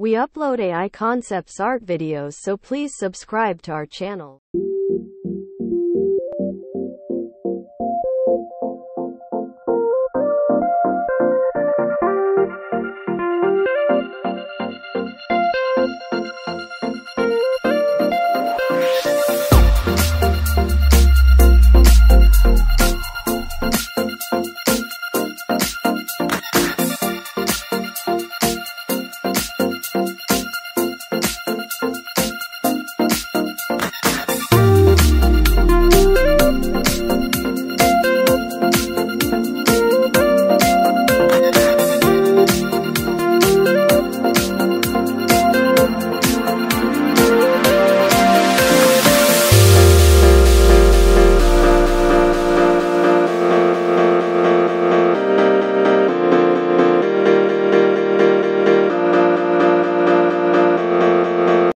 We upload AI concepts art videos so please subscribe to our channel.